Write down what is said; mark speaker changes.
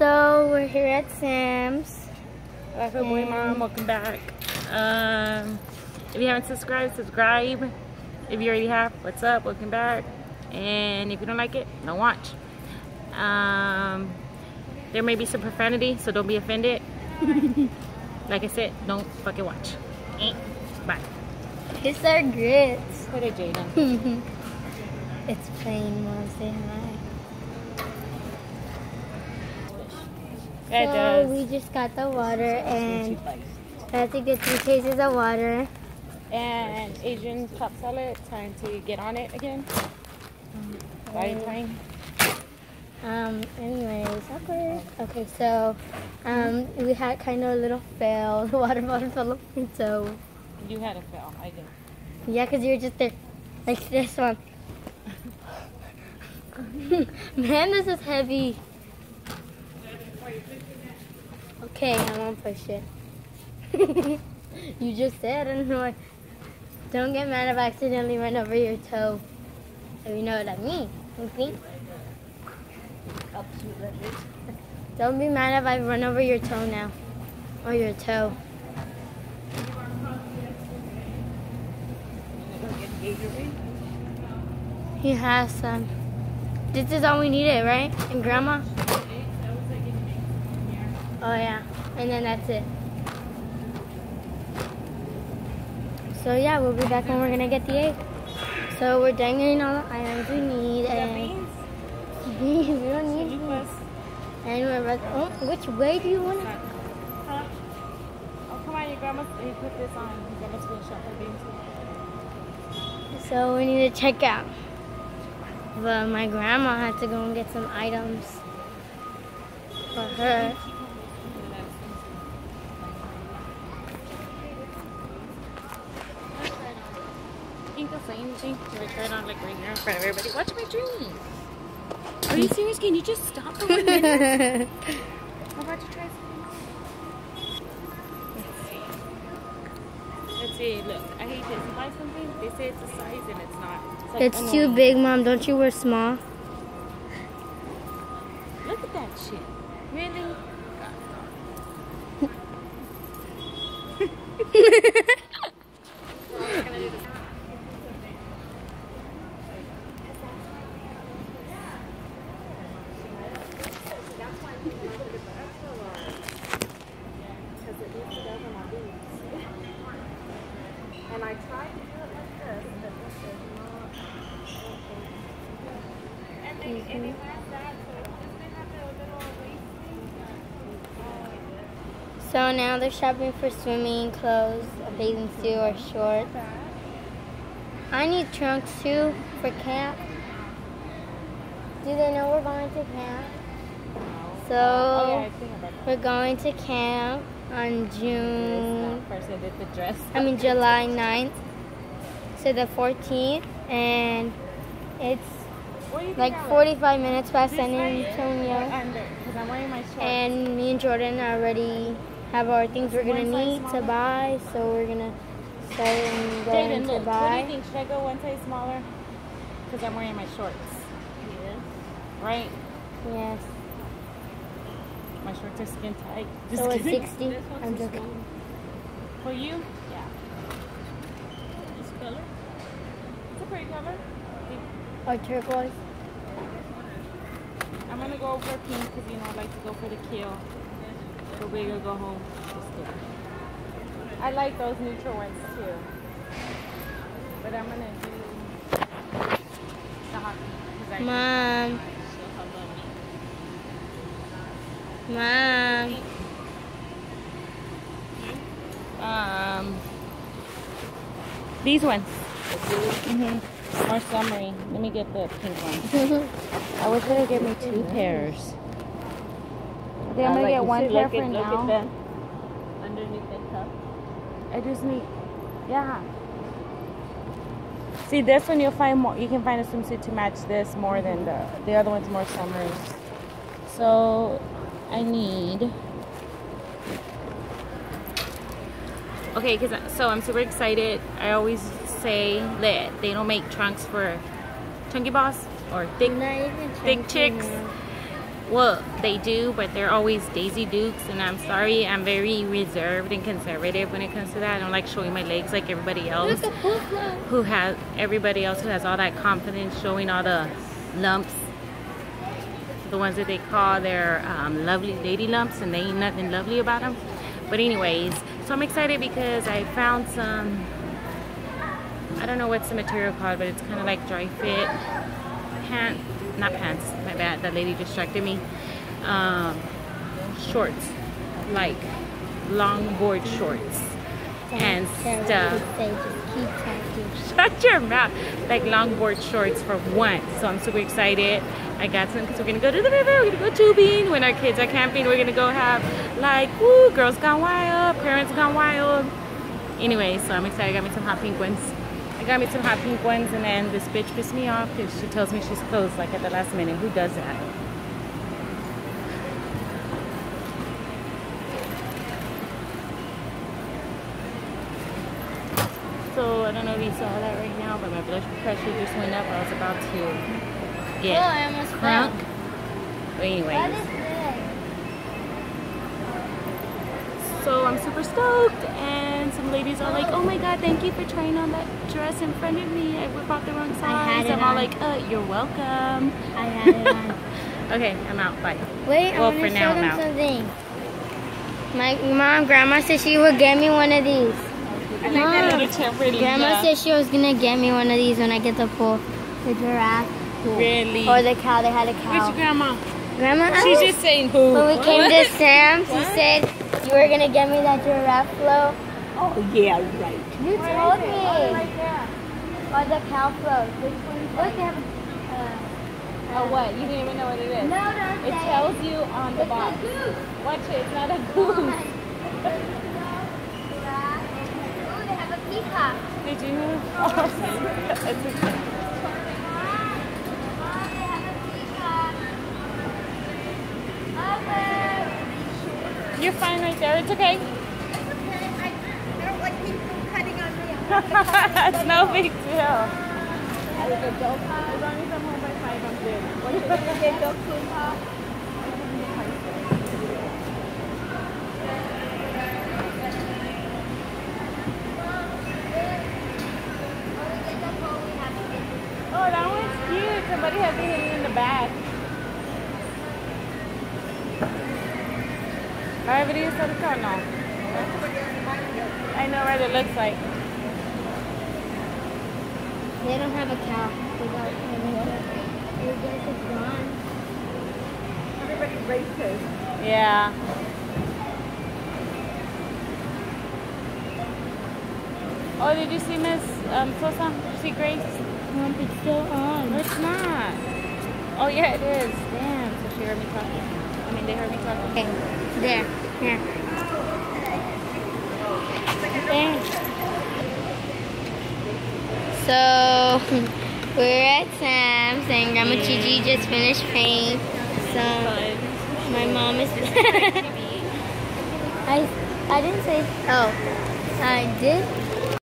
Speaker 1: So we're here at Sam's.
Speaker 2: Welcome, boy mom. Welcome back. Um, if you haven't subscribed, subscribe. If you already have, what's up? Welcome back. And if you don't like it, don't watch. Um, there may be some profanity, so don't be offended. like I said, don't fucking watch. Eh. Bye.
Speaker 1: It's our grits.
Speaker 2: Put it, Jayden.
Speaker 1: it's plain, Mom. Say hi.
Speaker 2: It
Speaker 1: so
Speaker 2: does.
Speaker 1: we just got the water and I had to get three cases of water.
Speaker 2: And Asian top salad, time to get on it again. Bye time.
Speaker 1: Um, anyways, awkward. Okay, so, um, we had kind of a little fail. The water bottle fell off my toe.
Speaker 2: You had a fail, I did.
Speaker 1: Yeah, because you were just there, like this one. Man, this is heavy. Okay, I'm gonna push it. you just said, I don't know. Don't get mad if I accidentally run over your toe. If you know what I mean. Okay? Don't be mad if I run over your toe now. Or your toe. He has some. This is all we needed, right? And grandma? Oh yeah. And then that's it. So yeah, we'll be back when we're gonna get the egg. So we're dangling all the items we need and beans. we don't need beans. And we're about oh, which way do you want it?
Speaker 2: Huh? Oh, come on, your grandma, you put this on. Your grandma's gonna shop for beans.
Speaker 1: So we need to check out. But my grandma had to go and get some items for her.
Speaker 2: Can say anything. Can we try it on like right here in front of everybody? Watch my dream. Are you serious? Can you just stop for one minute? How about you try something else? Let's see. Look, I hate this. You buy something, they say it's a size and it's not. It's, like,
Speaker 1: It's
Speaker 2: oh,
Speaker 1: too big, mom. Don't you wear small?
Speaker 2: Look at that shit. Really? And I tried to do it like this, but this is not. And then and it has that, so doesn't it have the little waist
Speaker 1: So now they're shopping for swimming clothes, a bathing suit or shorts. I need trunks too for camp. Do they know we're going to camp? So we're going to camp on. June.
Speaker 2: I
Speaker 1: mean July 9th to the 14th, and it's like 45 minutes past
Speaker 2: This
Speaker 1: San
Speaker 2: right
Speaker 1: Antonio.
Speaker 2: Under, because I'm wearing my shorts.
Speaker 1: And me and Jordan already have our things we're gonna need to buy, so we're gonna start and go Jayden, to
Speaker 2: look, what do
Speaker 1: buy.
Speaker 2: you think? Should I go one size smaller? Because I'm wearing my shorts. Right?
Speaker 1: Yes.
Speaker 2: My shorts are skin tight. Just
Speaker 1: So it's
Speaker 2: kidding.
Speaker 1: 60. I'm joking.
Speaker 2: For you? Yeah. This color? It's a pretty color.
Speaker 1: Or turquoise.
Speaker 2: I'm gonna go for pink because you know I like to go for the kill. The big or go home. Just. I like those neutral ones too. But I'm gonna do the hot pink because I
Speaker 1: Mom,
Speaker 2: so how about me?
Speaker 1: mom.
Speaker 2: Um, these ones. Mm-hmm. More summery. Let me get the pink one. I was gonna get me two pairs. I think I'm gonna get one pair for now.
Speaker 3: underneath the cup.
Speaker 2: I just need, yeah. See, this one you'll find more. You can find a swimsuit to match this more than the the other one's more summery. So, I need. Okay, cause so I'm super excited. I always say that they don't make trunks for chunky boss or thick thick chicks. well, they do, but they're always Daisy Dukes, and I'm sorry, I'm very reserved and conservative when it comes to that. I don't like showing my legs like everybody else who has everybody else who has all that confidence showing all the lumps the ones that they call their um, lovely lady lumps and they ain't nothing lovely about them but anyways so I'm excited because I found some I don't know what's the material called but it's kind of like dry fit. Pants not pants my bad that lady distracted me. Um, shorts like long board shorts and stuff. Shut your mouth. Like longboard shorts for once so i'm super excited. I got some because we're gonna go to the river we're gonna go tubing when our kids are camping we're gonna go have like woo girls gone wild parents gone wild. Anyway so i'm excited i got me some hot pink ones i got me some hot pink ones and then this bitch pissed me off because she tells me she's closed like at the last minute who does that So I don't know if you saw that right now, but my blood pressure just went up. I was about to get
Speaker 1: I almost
Speaker 2: crunk. But anyways,
Speaker 1: What is this?
Speaker 2: So I'm super stoked, and some ladies are like, "Oh my god, thank you for trying on that dress in front of me. I bought the wrong
Speaker 1: I had
Speaker 2: size."
Speaker 1: it
Speaker 2: I'm all
Speaker 1: on.
Speaker 2: like, "Uh, you're welcome."
Speaker 1: I had it on.
Speaker 2: Okay, I'm out. Bye.
Speaker 1: Wait,
Speaker 2: Well,
Speaker 1: I
Speaker 2: for
Speaker 1: want to
Speaker 2: now,
Speaker 1: show them
Speaker 2: I'm out.
Speaker 1: something. My mom, grandma said she would get me one of these.
Speaker 2: I
Speaker 1: like that
Speaker 2: little trampoline.
Speaker 1: Grandma said she was gonna get me one of these when I get the pool. The giraffe.
Speaker 2: Really?
Speaker 1: Or the cow. They had a cow.
Speaker 2: Which grandma?
Speaker 1: Grandma.
Speaker 2: She's
Speaker 1: oh,
Speaker 2: just saying who.
Speaker 1: When we came to Sam's, you
Speaker 2: What?
Speaker 1: said you were gonna get me that giraffe float.
Speaker 3: Oh, yeah, right.
Speaker 1: You told me. Or the cow float. Which one? Look, they have a. Uh,
Speaker 3: Oh, what? You didn't even know what it is?
Speaker 1: no, no,
Speaker 3: It tells you on the box. Watch it. It's not a goose.
Speaker 1: Ooh, they have a peacock.
Speaker 2: Did you? Oh, You're fine right there. It's okay. it's okay.
Speaker 3: I, I don't like people cutting on me. That's
Speaker 2: no big deal.
Speaker 3: As long as I'm home by five, I'm good. What you gonna get dog food, huh?
Speaker 2: Oh, that one's cute. Somebody has it hidden in the back. Ay, video sa ito, no? I know what it looks like.
Speaker 1: They don't have a cow. They got Your guess is gone.
Speaker 3: Everybody races.
Speaker 2: Yeah. Oh, did you see Miss um, Sosa? Did you see Grace?
Speaker 1: Mom, it's still on.
Speaker 2: It's not. Oh, yeah, it is. Damn. So she heard me talking. I mean, they heard me talking.
Speaker 1: Okay, there, here. There. So, we're at Sam's and Grandma Gigi just finished paying. So, my mom is. I, I didn't say. Oh, I did